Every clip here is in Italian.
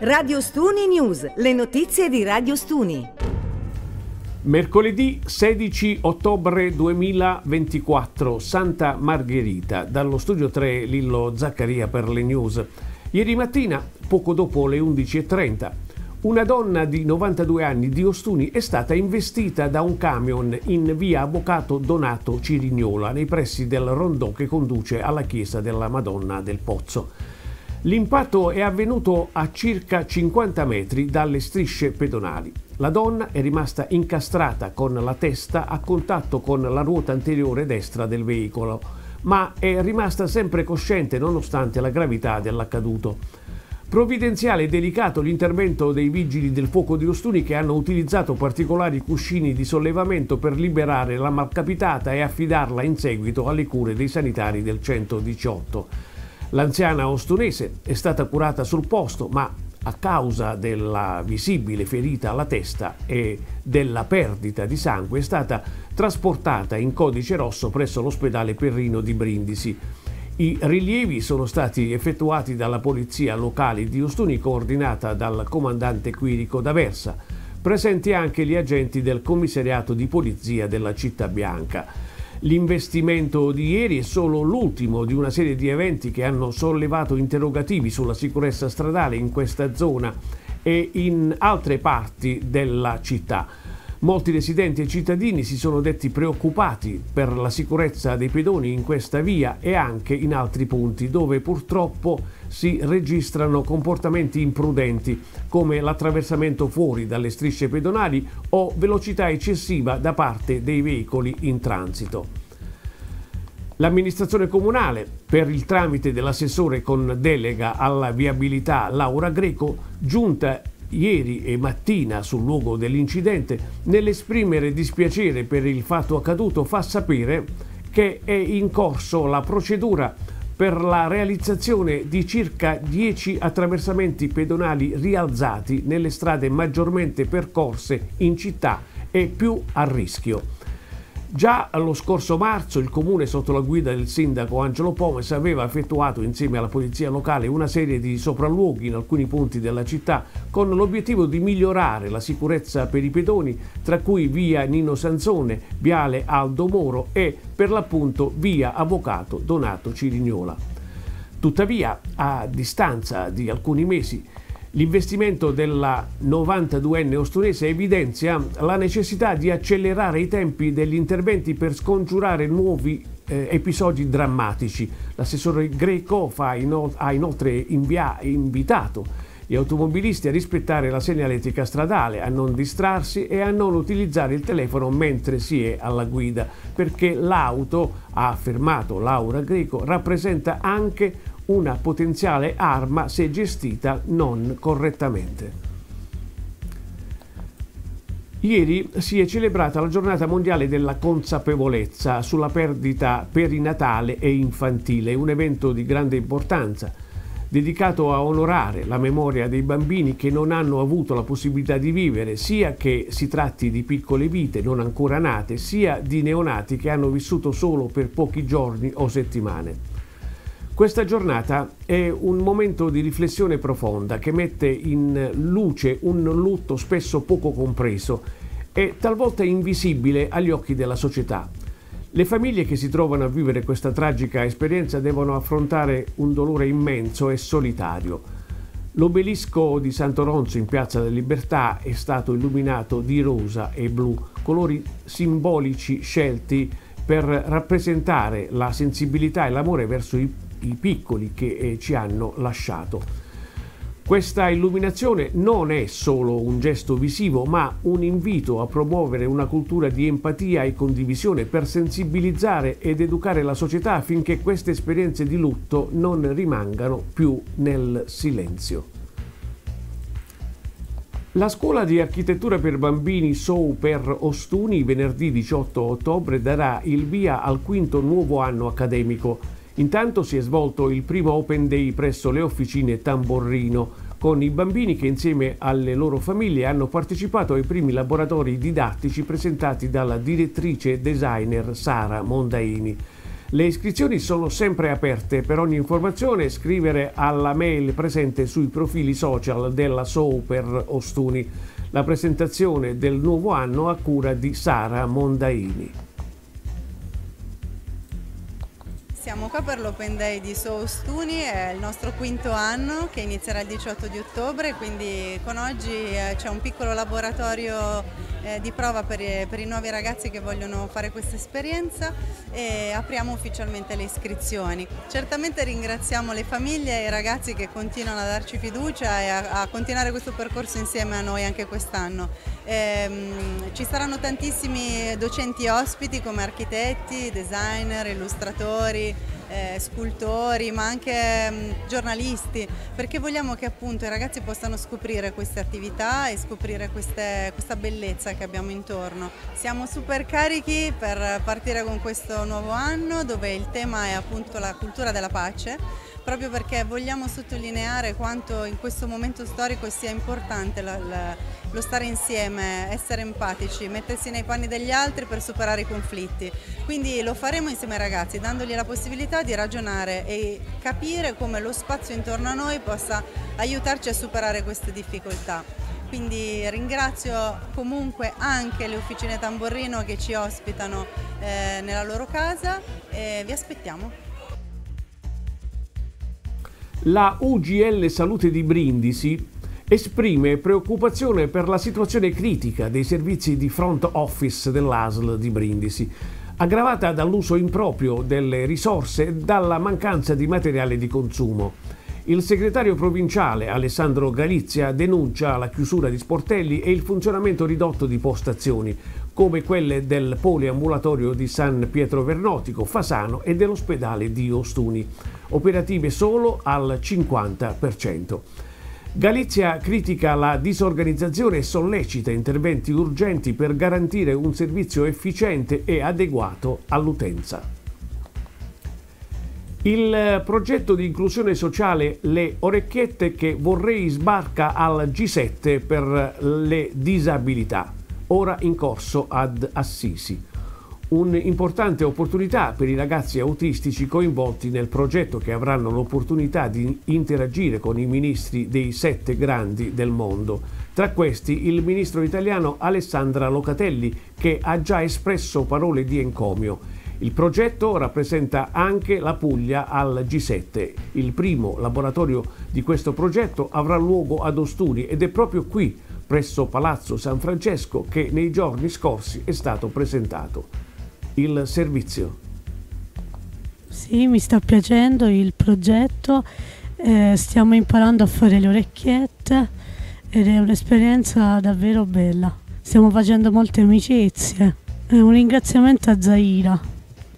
Radio Stuni News, le notizie di Radio Stuni. Mercoledì 16 ottobre 2024, Santa Margherita, dallo studio 3 Lillo Zaccaria per le news. Ieri mattina, poco dopo le 11.30, una donna di 92 anni di Ostuni è stata investita da un camion in via Avvocato Donato Cirignola, nei pressi del rondò che conduce alla chiesa della Madonna del Pozzo. L'impatto è avvenuto a circa 50 metri dalle strisce pedonali. La donna è rimasta incastrata con la testa a contatto con la ruota anteriore destra del veicolo, ma è rimasta sempre cosciente nonostante la gravità dell'accaduto. Provvidenziale e delicato l'intervento dei vigili del fuoco di Ostuni che hanno utilizzato particolari cuscini di sollevamento per liberare la malcapitata e affidarla in seguito alle cure dei sanitari del 118. L'anziana ostunese è stata curata sul posto, ma a causa della visibile ferita alla testa e della perdita di sangue è stata trasportata in codice rosso presso l'ospedale Perrino di Brindisi. I rilievi sono stati effettuati dalla polizia locale di Ostuni coordinata dal comandante Quirico d'Aversa, presenti anche gli agenti del commissariato di polizia della Città Bianca. L'investimento di ieri è solo l'ultimo di una serie di eventi che hanno sollevato interrogativi sulla sicurezza stradale in questa zona e in altre parti della città. Molti residenti e cittadini si sono detti preoccupati per la sicurezza dei pedoni in questa via e anche in altri punti dove purtroppo si registrano comportamenti imprudenti come l'attraversamento fuori dalle strisce pedonali o velocità eccessiva da parte dei veicoli in transito. L'amministrazione comunale, per il tramite dell'assessore con delega alla viabilità Laura Greco, giunta ieri e mattina sul luogo dell'incidente, nell'esprimere dispiacere per il fatto accaduto, fa sapere che è in corso la procedura per la realizzazione di circa 10 attraversamenti pedonali rialzati nelle strade maggiormente percorse in città e più a rischio. Già lo scorso marzo il comune sotto la guida del sindaco Angelo Pomes aveva effettuato insieme alla polizia locale una serie di sopralluoghi in alcuni punti della città con l'obiettivo di migliorare la sicurezza per i pedoni, tra cui via Nino Sanzone, viale Aldo Moro e per l'appunto via Avvocato Donato Cirignola. Tuttavia, a distanza di alcuni mesi, L'investimento della 92enne ostunese evidenzia la necessità di accelerare i tempi degli interventi per scongiurare nuovi eh, episodi drammatici. L'assessore Greco inol- ha inoltre invitato gli automobilisti a rispettare la segnaletica stradale, a non distrarsi e a non utilizzare il telefono mentre si è alla guida, perché l'auto, ha affermato Laura Greco, rappresenta anche una potenziale arma se gestita non correttamente. Ieri si è celebrata la giornata mondiale della consapevolezza sulla perdita perinatale e infantile, un evento di grande importanza dedicato a onorare la memoria dei bambini che non hanno avuto la possibilità di vivere, sia che si tratti di piccole vite non ancora nate, sia di neonati che hanno vissuto solo per pochi giorni o settimane. Questa giornata è un momento di riflessione profonda che mette in luce un lutto spesso poco compreso e talvolta invisibile agli occhi della società. Le famiglie che si trovano a vivere questa tragica esperienza devono affrontare un dolore immenso e solitario. L'obelisco di Santo Ronzo in Piazza della Libertà è stato illuminato di rosa e blu, colori simbolici scelti per rappresentare la sensibilità e l'amore verso i i piccoli che eh, ci hanno lasciato. Questa illuminazione non è solo un gesto visivo, ma un invito a promuovere una cultura di empatia e condivisione per sensibilizzare ed educare la società affinché queste esperienze di lutto non rimangano più nel silenzio. La scuola di architettura per bambini SOU per Ostuni venerdì 18 ottobre darà il via al quinto nuovo anno accademico Intanto si è svolto il primo Open Day presso le officine Tamborrino con i bambini che insieme alle loro famiglie hanno partecipato ai primi laboratori didattici presentati dalla direttrice designer Sara Mondaini. Le iscrizioni sono sempre aperte. Per ogni informazione scrivere alla mail presente sui profili social della SOU per Ostuni. La presentazione del nuovo anno a cura di Sara Mondaini. Siamo qua per l'Open Day di So Ostuni, è il nostro quinto anno che inizierà il 18 di ottobre, quindi con oggi eh, c'è un piccolo laboratorio eh, di prova per i, nuovi ragazzi che vogliono fare questa esperienza e apriamo ufficialmente le iscrizioni. Certamente ringraziamo le famiglie e i ragazzi che continuano a darci fiducia e a, a continuare questo percorso insieme a noi anche quest'anno. Ehm, ci saranno tantissimi docenti ospiti come architetti, designer, illustratori, eh, scultori ma anche mh, mm, giornalisti perché vogliamo che appunto i ragazzi possano scoprire queste attività e scoprire queste, questa bellezza che abbiamo intorno. Siamo super carichi per partire con questo nuovo anno dove il tema è appunto la cultura della pace proprio perché vogliamo sottolineare quanto in questo momento storico sia importante la, la, lo stare insieme, essere empatici, mettersi nei panni degli altri per superare i conflitti. Quindi lo faremo insieme ai ragazzi, dandogli la possibilità di ragionare e capire come lo spazio intorno a noi possa aiutarci a superare queste difficoltà. Quindi ringrazio comunque anche le officine Tamborrino che ci ospitano eh, nella loro casa e vi aspettiamo. La UGL Salute di Brindisi esprime preoccupazione per la situazione critica dei servizi di front office dell'ASL di Brindisi, aggravata dall'uso improprio delle risorse e dalla mancanza di materiale di consumo. Il segretario provinciale Alessandro Galizia denuncia la chiusura di sportelli e il funzionamento ridotto di postazioni, come quelle del poliambulatorio di San Pietro Vernotico, Fasano e dell'ospedale di Ostuni, operative solo al 50%. Galizia critica la disorganizzazione e sollecita interventi urgenti per garantire un servizio efficiente e adeguato all'utenza. Il progetto di inclusione sociale Le Orecchiette che vorrei sbarca al G7 per le disabilità ora in corso ad Assisi. Un'importante opportunità per i ragazzi autistici coinvolti nel progetto che avranno l'opportunità di interagire con i ministri dei sette grandi del mondo. Tra questi il ministro italiano Alessandra Locatelli che ha già espresso parole di encomio. Il progetto rappresenta anche la Puglia al G7. Il primo laboratorio di questo progetto avrà luogo ad Ostuni ed è proprio qui presso Palazzo San Francesco che nei giorni scorsi è stato presentato. Il servizio. Sì, mi sta piacendo il progetto, eh, stiamo imparando a fare le orecchiette ed è un'esperienza davvero bella. Stiamo facendo molte amicizie. Un ringraziamento a Zaira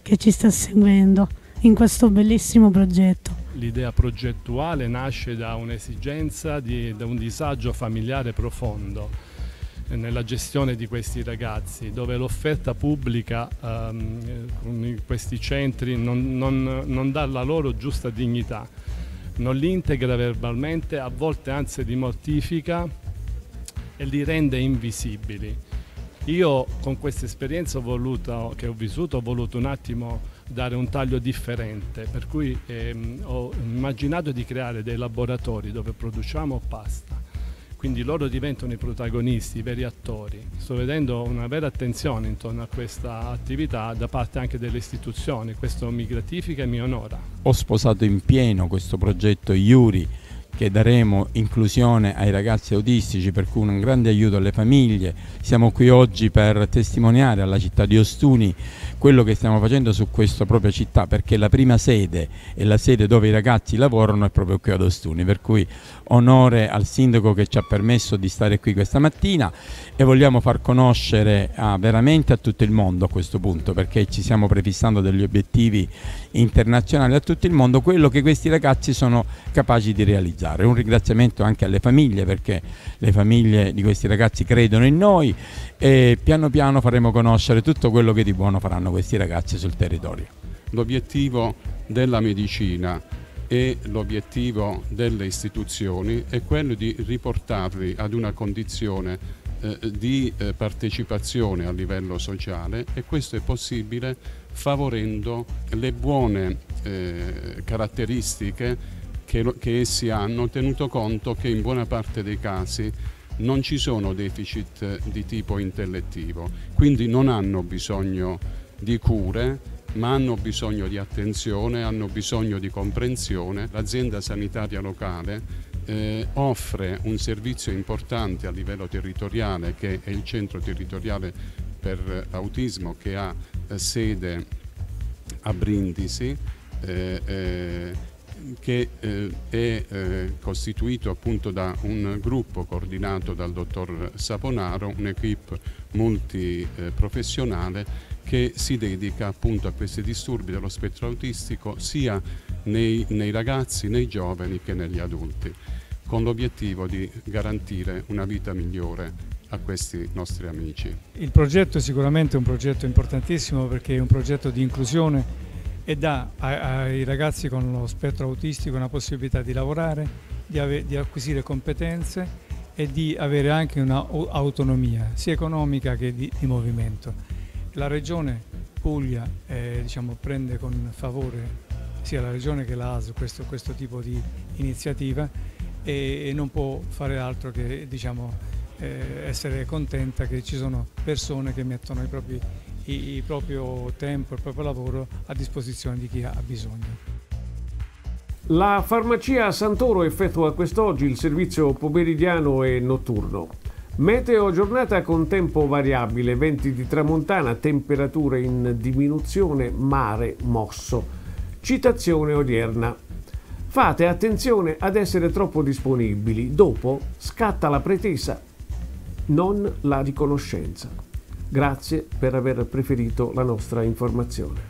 che ci sta seguendo in questo bellissimo progetto l'idea progettuale nasce da un'esigenza, da un disagio familiare profondo eh, nella gestione di questi ragazzi, dove l'offerta pubblica ehm, in questi centri non, non, non, dà la loro giusta dignità, non li integra verbalmente, a volte anzi li mortifica e li rende invisibili. Io con questa esperienza che ho vissuto ho voluto un attimo dare un taglio differente, per cui ehm, ho immaginato di creare dei laboratori dove produciamo pasta, quindi loro diventano i protagonisti, i veri attori. Sto vedendo una vera attenzione intorno a questa attività da parte anche delle istituzioni, questo mi gratifica e mi onora. Ho sposato in pieno questo progetto Iuri che daremo inclusione ai ragazzi autistici per cui un grande aiuto alle famiglie. Siamo qui oggi per testimoniare alla città di Ostuni quello che stiamo facendo su questa propria città perché la prima sede e la sede dove i ragazzi lavorano è proprio qui ad Ostuni per cui onore al sindaco che ci ha permesso di stare qui questa mattina e vogliamo far conoscere a, veramente a tutto il mondo a questo punto perché ci stiamo prefissando degli obiettivi internazionali a tutto il mondo quello che questi ragazzi sono capaci di realizzare. Un ringraziamento anche alle famiglie perché le famiglie di questi ragazzi credono in noi e piano piano faremo conoscere tutto quello che di buono faranno questi ragazzi sul territorio. L'obiettivo della medicina e l'obiettivo delle istituzioni è quello di riportarli ad una condizione eh, di eh, partecipazione a livello sociale e questo è possibile favorendo le buone eh, caratteristiche che, che essi hanno, tenuto conto che in buona parte dei casi non ci sono deficit di tipo intellettivo, quindi non hanno bisogno di cure, ma hanno bisogno di attenzione, hanno bisogno di comprensione. L'azienda sanitaria locale eh, offre un servizio importante a livello territoriale che è il centro territoriale per autismo che ha eh, sede a Brindisi eh, eh che eh, è eh, costituito appunto da un gruppo coordinato dal dottor Saponaro, un'equipe multiprofessionale che si dedica appunto a questi disturbi dello spettro autistico sia nei, nei ragazzi, nei giovani che negli adulti con l'obiettivo di garantire una vita migliore a questi nostri amici. Il progetto è sicuramente un progetto importantissimo perché è un progetto di inclusione e dà ai ragazzi con lo spettro autistico una possibilità di lavorare, di, di acquisire competenze e di avere anche un'autonomia sia economica che di, di, movimento. La regione Puglia eh, diciamo, prende con favore sia la regione che l'AS questo, questo tipo di iniziativa e non può fare altro che diciamo, eh, essere contenta che ci sono persone che mettono i propri, il proprio tempo, il proprio lavoro a disposizione di chi ha bisogno. La farmacia Santoro effettua quest'oggi il servizio pomeridiano e notturno. Meteo giornata con tempo variabile, venti di tramontana, temperature in diminuzione, mare mosso. Citazione odierna. Fate attenzione ad essere troppo disponibili, dopo scatta la pretesa, non la riconoscenza. Grazie per aver preferito la nostra informazione.